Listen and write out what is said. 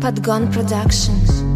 Podgon Productions.